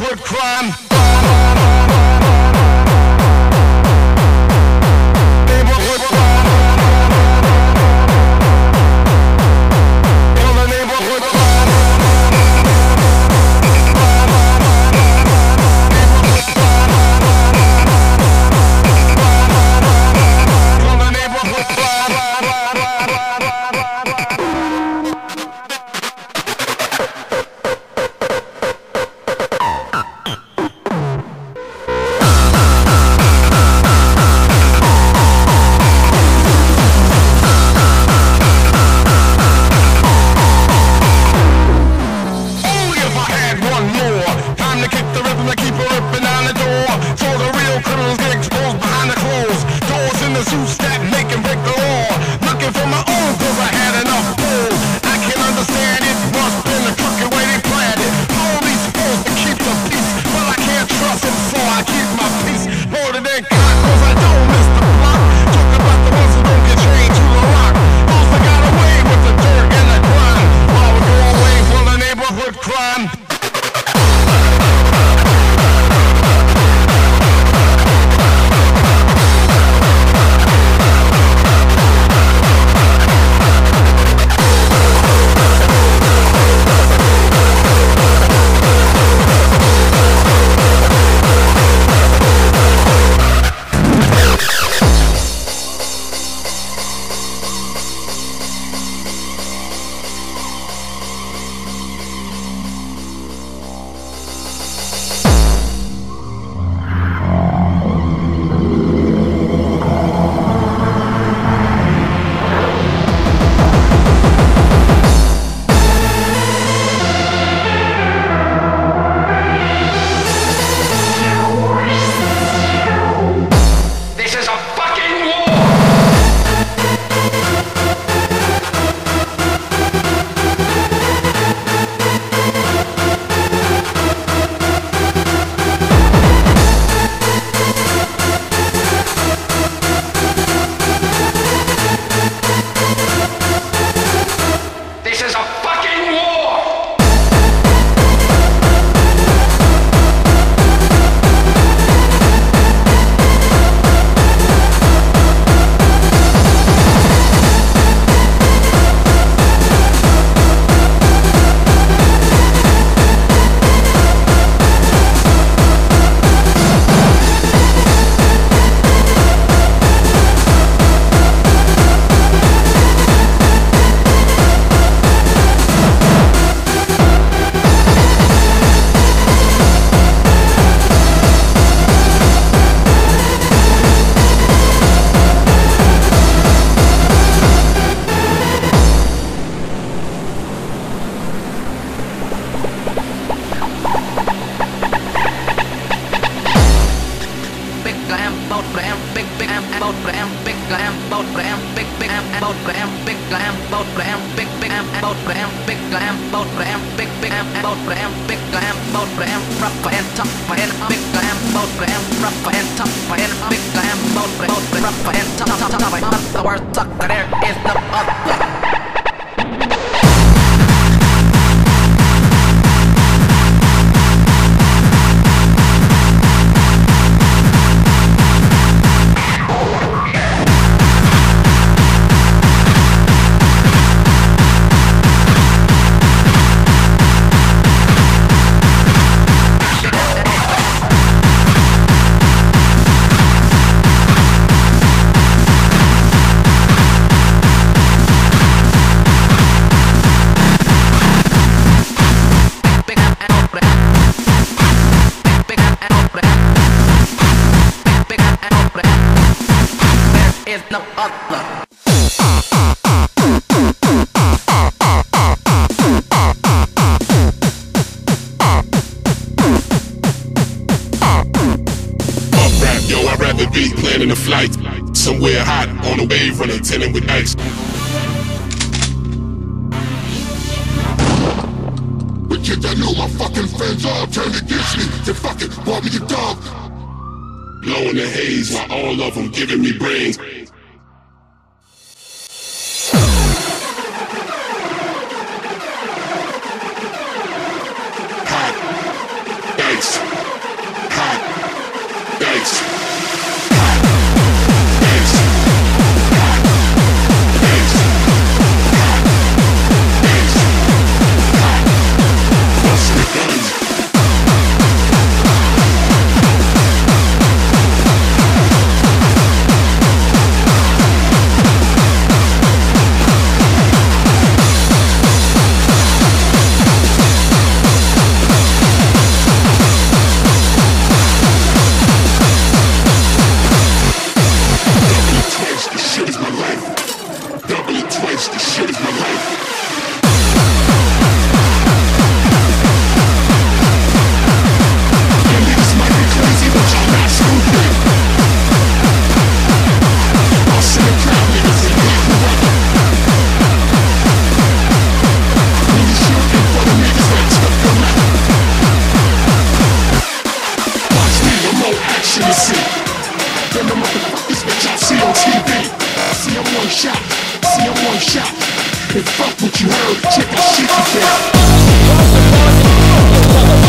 would crime. big glam, boat ram, big big am, boat ram, big glam, boat ram, proper and top and big glam, boat ram, proper and top and big glam, boat ram, proper and top top top. The word suck there is the other. is no other. Yo, I'd rather be planning a flight somewhere hot on a wave running, tending with ice. We yet that new, my fucking friends all turned against me. They fucking bought me a dog blowing the haze while all of them giving me brains. one shot, see I'm one shot. And fuck what you heard, check the shit you said.